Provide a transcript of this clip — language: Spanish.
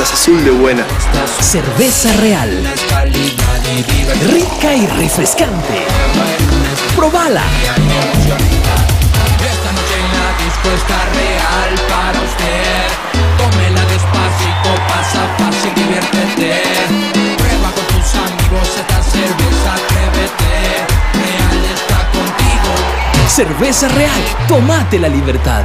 estás azul de buena. Cerveza real. Rica y refrescante. Probala. Esta noche en la disco está real para usted. Tómela despacito, pasa fácil, diviértete. Prueba con tus amigos esta cerveza, atrévete. Real está contigo. Cerveza real. Tomate la libertad.